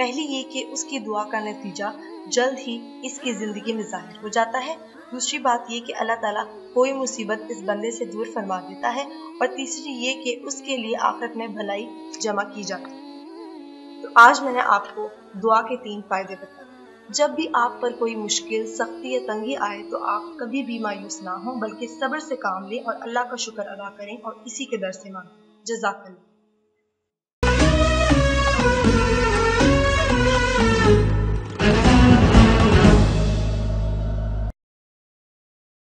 पहली ये कि उसकी दुआ का नतीजा जल्द ही इसकी ज़िंदगी में ज़ाहिर हो जाता है। दूसरी बात ये कि अल्लाह ताला कोई मुसीबत इस बंदे से दूर फरमा देता है और तीसरी ये कि उसके लिए आखिरत में भलाई जमा की जाती है। तो आज मैंने आपको दुआ के तीन फ़ायदे बताए। जब भी आप पर कोई मुश्किल, सख्ती या तंगी आए तो आप कभी भी मायूस ना हो, बल्कि सब्र से काम लें और अल्लाह का शुक्र अदा करें और इसी के दर से मांगें। जजाकल्ला